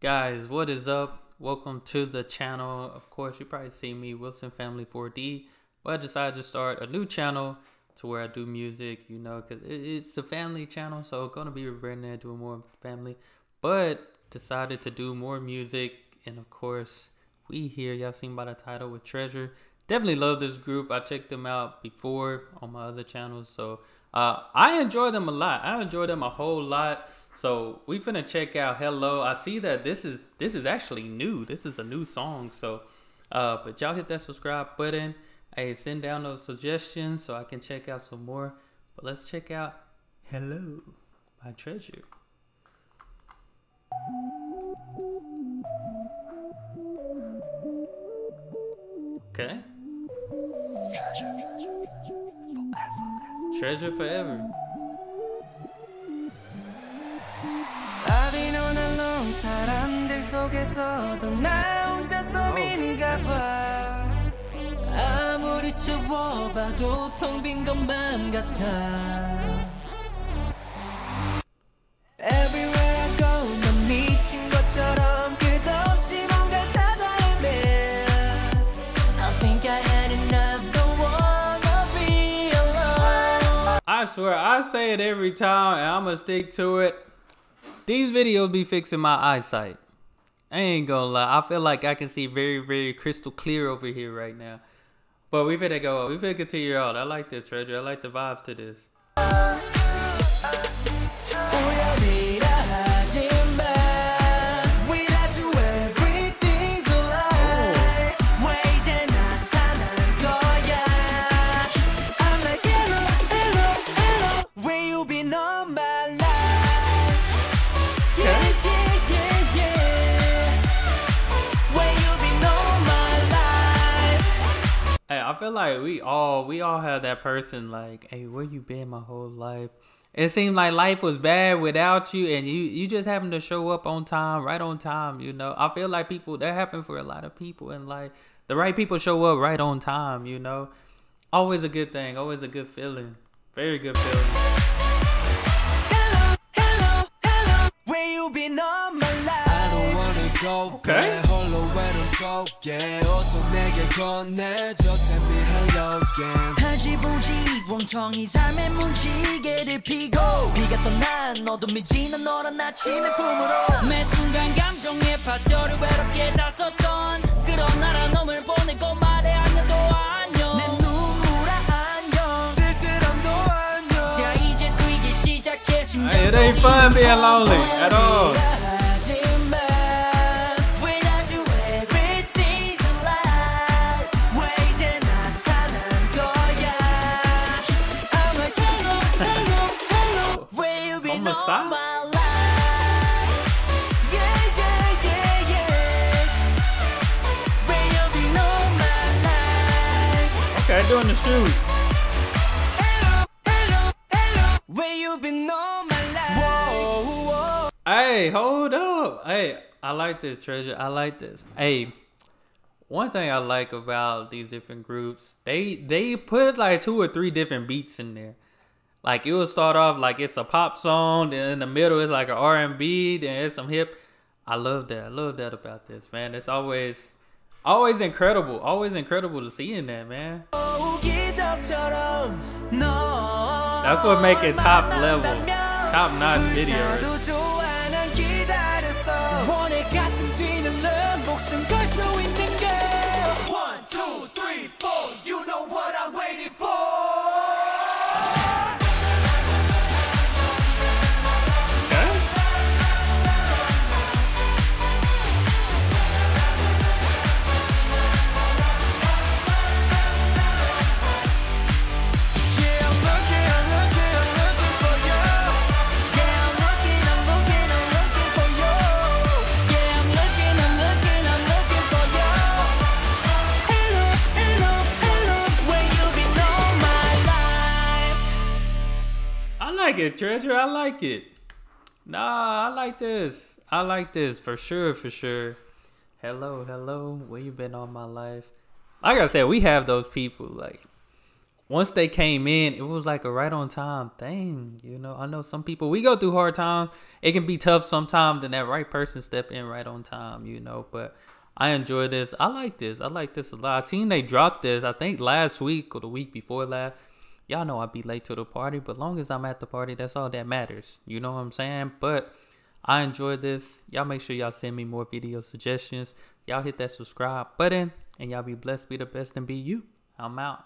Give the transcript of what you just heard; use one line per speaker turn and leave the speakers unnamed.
Guys, what is up? Welcome to the channel. Of course, you probably see me, Wilson Family 4D, but I decided to start a new channel to where I do music, you know, because it's a family channel, so I'm going to be reverting there doing more family, but decided to do more music, and of course, we here, y'all seen by the title with Treasure. Definitely love this group. I checked them out before on my other channels, so uh, I enjoy them a lot. I enjoy them a whole lot. So we finna check out Hello. I see that this is this is actually new. This is a new song. So uh but y'all hit that subscribe button. Hey, send down those suggestions so I can check out some more. But let's check out Hello by Treasure. Okay. Treasure, treasure, treasure, forever. Treasure forever. 사람들 속에서도 나 혼자 소민가 봐 아무리 채워봐도 텅 빈 것만 같아 Everywhere I go 넌 미친 것처럼 끝없이 뭔가 찾아 헤매 I think I had enough don't wanna be alone I swear I say it every time and I'ma stick to it these videos be fixing my eyesight. I ain't gonna lie. I feel like I can see very, very crystal clear over here right now. But we finna go. We finna continue out. I like this treasure. I like the vibes to this. Feel like we all we all have that person like, hey, where you been my whole life? It seemed like life was bad without you, and you you just happen to show up on time, right on time. You know, I feel like people that happen for a lot of people and like The right people show up right on time. You know, always a good thing, always a good feeling, very good feeling. Hello, hello, hello, where you been all 내게 건네줘. Tell me hello again 하지부지 멍청이 삶의 문지개를 피고. 비가 떠난 너도 미지는 너란 아침의 품으로. 매 순간 감정의 파도를 외롭게 다섰던 그런 나라 놈을 보내고 말해 안녕도 안녕. 내 눈물아 안녕. 쓸쓸함도 안녕. 자 이제 뛰기 시작해 심장 It ain't fun being lonely at all Okay, doing the shoot. Hey, hold up. Hey, I like this treasure. I like this. Hey, one thing I like about these different groups, they they put like two or three different beats in there. Like it will start off like it's a pop song, then in the middle it's like an R and B, then it's some hip. I love that. I love that about this man. It's always always incredible. Always incredible to see in that, man. That's what make it top level, top notch video. Like it, Treasure. I like it. Nah, I like this. I like this for sure, for sure. Hello, hello. Where you been all my life? Like I said, we have those people. Like once they came in, it was like a right on time thing. You know, I know some people we go through hard times. It can be tough sometimes, and that right person step in right on time. You know, but I enjoy this. I like this. I like this a lot. I seen they dropped this. I think last week or the week before last. Y'all know I'd be late to the party, but long as I'm at the party, that's all that matters. You know what I'm saying? But I enjoyed this. Y'all make sure y'all send me more video suggestions. Y'all hit that subscribe button, and y'all be blessed, be the best, and be you. I'm out.